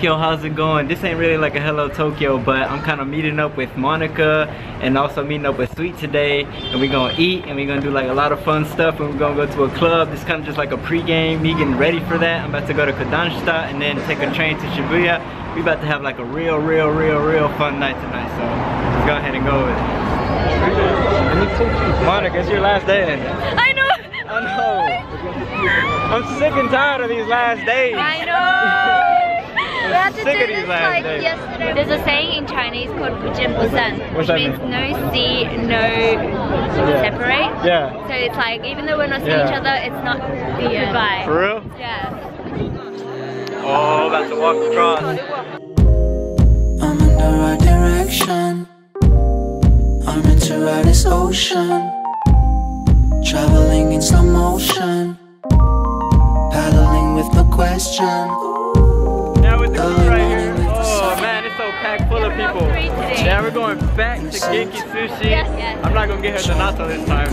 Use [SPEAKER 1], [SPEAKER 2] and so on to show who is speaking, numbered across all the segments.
[SPEAKER 1] Tokyo, how's it going? This ain't really like a hello Tokyo, but I'm kind of meeting up with Monica and also meeting up with Sweet today. And we're gonna eat and we're gonna do like a lot of fun stuff and we're gonna go to a club. This kind of just like a pre-game, me getting ready for that. I'm about to go to Kodansha and then take a train to Shibuya. We about to have like a real, real, real, real fun night tonight. So let's go ahead and go with it. Monica, it's your last day.
[SPEAKER 2] I know.
[SPEAKER 1] I know. I'm sick and tired of these last days.
[SPEAKER 2] I know. We had to
[SPEAKER 1] sick
[SPEAKER 2] do this like yesterday. There's a saying in Chinese called Bujin Busan,
[SPEAKER 1] What's
[SPEAKER 2] which means
[SPEAKER 1] mean?
[SPEAKER 2] no see, no separate.
[SPEAKER 1] Yeah.
[SPEAKER 2] So it's like even though we're not seeing
[SPEAKER 1] Yeah.
[SPEAKER 2] each other, it's not goodbye.
[SPEAKER 1] Uh, For real?
[SPEAKER 2] Yeah.
[SPEAKER 1] Oh, about to walk across.
[SPEAKER 3] I'm in the right direction. I'm into ride this ocean. Traveling in slow motion. Paddling with no question.
[SPEAKER 1] Yeah, we're going back to Genki Sushi.
[SPEAKER 2] Yes, yes.
[SPEAKER 1] I'm not gonna get her the natto this time.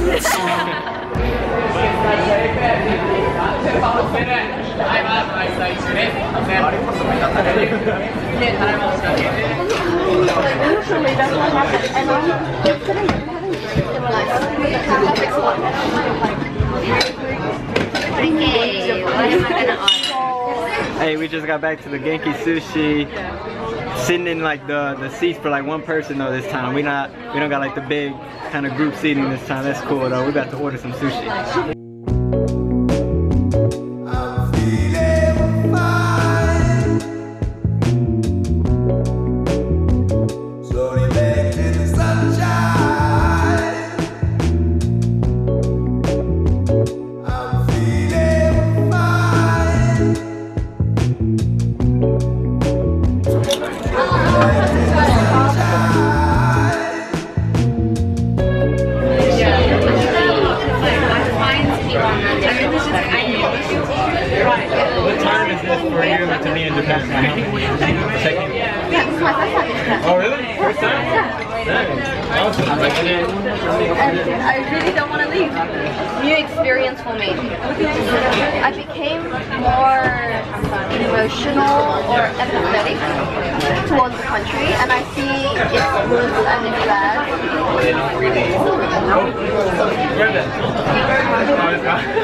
[SPEAKER 2] Okay, what am I gonna order?
[SPEAKER 1] hey, we just got back to the Genki Sushi. Sitting in like the the seats for like one person though this time. We not we don't got like the big kind of group seating this time. That's cool though. We got to order some sushi.
[SPEAKER 4] I really don't want to leave. New experience for me. I became more emotional or empathetic towards the country, and I see its good and its bad.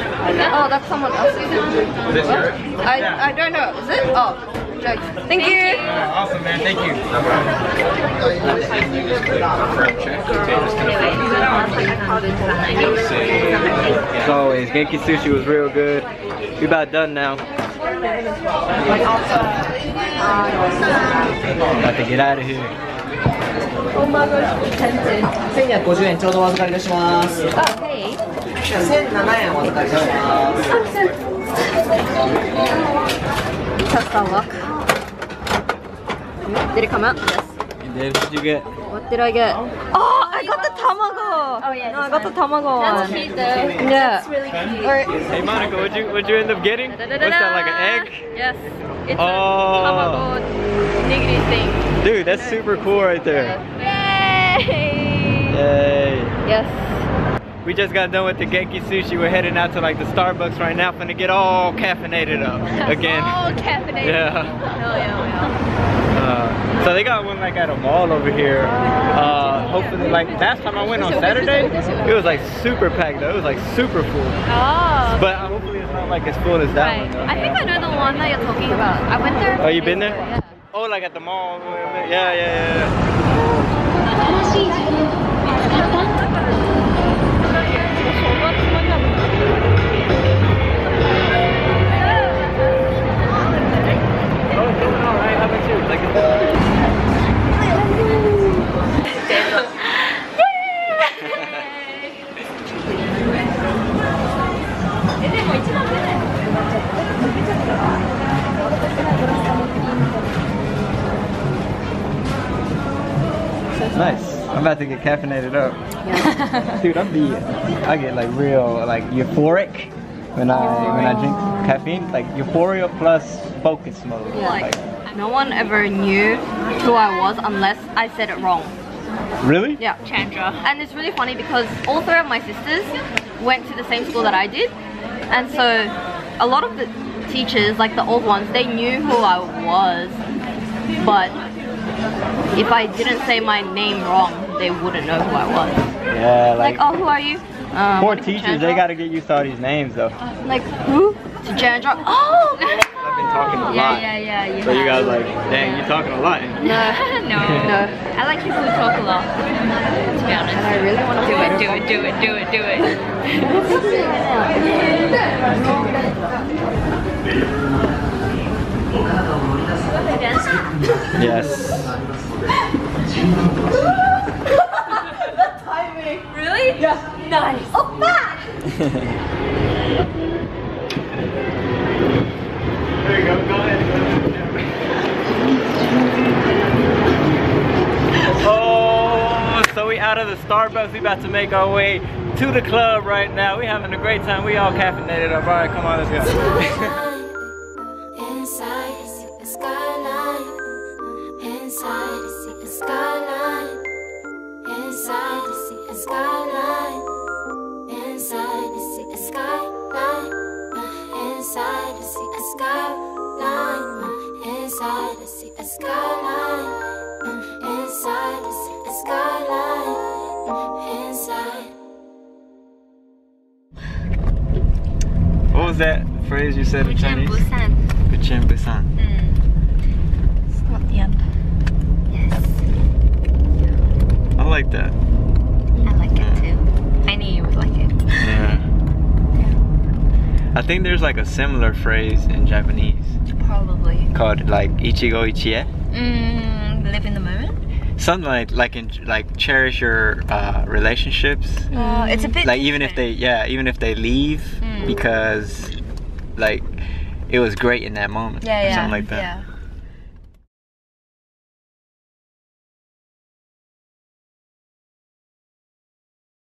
[SPEAKER 4] Oh, that's someone else's.
[SPEAKER 1] This yours?
[SPEAKER 4] I, I don't know. Is it? Oh, jokes. Thank you.
[SPEAKER 1] Awesome man, thank you. As always, Genki Sushi was real good. We about done now. About to get out of here.
[SPEAKER 5] 1250円ちょうどお預かりいたします。
[SPEAKER 2] Okay.
[SPEAKER 5] 1007円お預かりいたします。
[SPEAKER 4] Test our luck. Did it come out? Yes.
[SPEAKER 1] Dave, what did you get?
[SPEAKER 4] What did I get? Oh, I got the tamago.
[SPEAKER 2] Oh, yeah,
[SPEAKER 4] No, I got the tamago
[SPEAKER 2] That's
[SPEAKER 4] one.
[SPEAKER 2] cute though.
[SPEAKER 4] Yeah.
[SPEAKER 2] That's really cute.
[SPEAKER 4] Or,
[SPEAKER 1] Hey Monica, what'd you what'd you end up getting? What's that, like an egg?
[SPEAKER 2] Yes. It's
[SPEAKER 1] Oh.
[SPEAKER 2] a tamago nigiri thing.
[SPEAKER 1] Dude, that's super cool right there.
[SPEAKER 2] Yay!
[SPEAKER 1] Yay.
[SPEAKER 2] Yes.
[SPEAKER 1] We just got done with the Genki Sushi. We're heading out to like the Starbucks right now, finna get all caffeinated up again.
[SPEAKER 2] All caffeinated.
[SPEAKER 1] Yeah.
[SPEAKER 2] Hell yeah,
[SPEAKER 1] Uh, so they got one like at a mall over here. Uh, hopefully, like last time I went on Saturday, it was like super packed though. It was like super full.
[SPEAKER 2] Oh.
[SPEAKER 1] But uh, hopefully it's not like as full as that
[SPEAKER 2] Right.
[SPEAKER 1] one. Though.
[SPEAKER 2] I think I know the one that you're talking about. I went there.
[SPEAKER 1] Oh, you been there?
[SPEAKER 2] Yeah.
[SPEAKER 1] Oh, like at the mall. Yeah, yeah, yeah. yeah. Nice. I'm about to get caffeinated up. Dude, I'm be I get like real like euphoric when I when I drink caffeine. Like euphoria plus focus mode.
[SPEAKER 4] Like- no one ever knew who I was unless I said it wrong.
[SPEAKER 1] really?
[SPEAKER 4] Yeah.
[SPEAKER 2] Chandra.
[SPEAKER 4] And it's really funny because all three of my sisters went to the same school that I did. And so a lot of the teachers, like the old ones, they knew who I was, but if I didn't say my name wrong, they wouldn't know who I was.
[SPEAKER 1] Yeah,
[SPEAKER 4] Like,
[SPEAKER 1] like,
[SPEAKER 4] oh, who are you? Um,
[SPEAKER 1] poor teachers, they gotta get used to all these names though.
[SPEAKER 4] Like, who? To Chandra. Oh!
[SPEAKER 1] I've been talking a
[SPEAKER 2] Yeah,
[SPEAKER 1] lot.
[SPEAKER 2] yeah, yeah. You
[SPEAKER 1] So you
[SPEAKER 2] have.
[SPEAKER 1] guys like, dang, you're talking a lot.
[SPEAKER 4] No.
[SPEAKER 2] no.
[SPEAKER 4] No.
[SPEAKER 2] I like people who talk a lot. To be honest.
[SPEAKER 4] And I really want to
[SPEAKER 2] do it, do it, do it, do it, do it.
[SPEAKER 1] Yes.
[SPEAKER 2] Really? Yeah. Nice.
[SPEAKER 1] There you go, go ahead. Oh, so we out of the Starbucks. We about to make our way to the club right now. We having a great time. We all caffeinated up. All right, come on, let's go.
[SPEAKER 6] Inside, I see a skyline. Inside, I see a skyline. Inside, I see a skyline. Inside, I see a skyline. Inside, I see a skyline. Inside, I see a skyline. Inside, I see a skyline. Inside.
[SPEAKER 1] What was that phrase you said in Chinese?
[SPEAKER 2] Busan.
[SPEAKER 1] Busan.
[SPEAKER 2] It's not the end. Yes.
[SPEAKER 1] I like that.
[SPEAKER 2] I like it too. I knew you would like it.
[SPEAKER 1] Yeah. I think there's like a similar phrase in Japanese
[SPEAKER 2] Probably.
[SPEAKER 1] called like ichigo ichie.
[SPEAKER 2] Mm, live in the moment.
[SPEAKER 1] Something like like in like cherish your uh, relationships.
[SPEAKER 2] Uh, it's a bit
[SPEAKER 1] like even if they yeah even if they leave
[SPEAKER 2] Mm.
[SPEAKER 1] because like it was great in that moment
[SPEAKER 2] yeah, yeah,
[SPEAKER 1] something like that
[SPEAKER 2] Yeah.